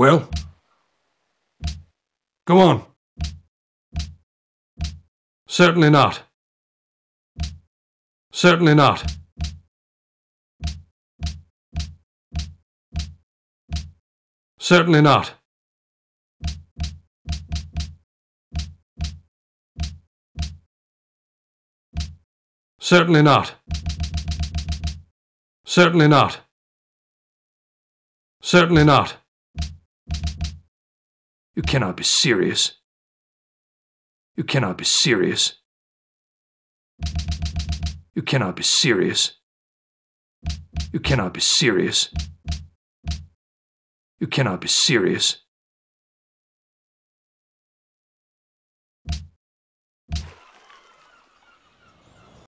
Well? Go on. Certainly not. Certainly not. Certainly not. Certainly not. Certainly not. Certainly not. You cannot be serious. You cannot be serious. You cannot be serious. You cannot be serious. You cannot be serious.